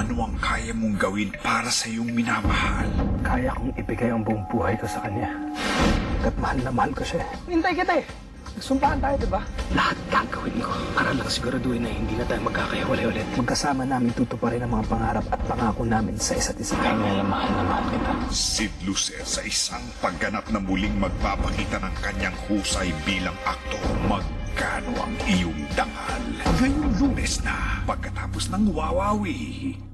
ano ang kaya mong gawin para sa iyong minamahal. Kaya kong ibigay ang buong buhay ko sa kanya. At mahal na mahal ko siya. Hintay kita eh. Nagsumpahan tayo, di ba? Lahat gagawin ko para lang siguraduhin na hindi na tayo magkakahiwalay ulit. Magkasama namin tutuparin ang mga pangarap at pangako namin sa isa't isa. Kaya nga mahal na mahal kita. Sid Lucer sa isang pagganap na muling magpapakita ng kanyang husay bilang aktor. Magkano ang iyong dangal? Ngayong lunes na, pagkatapos ng Wawawi.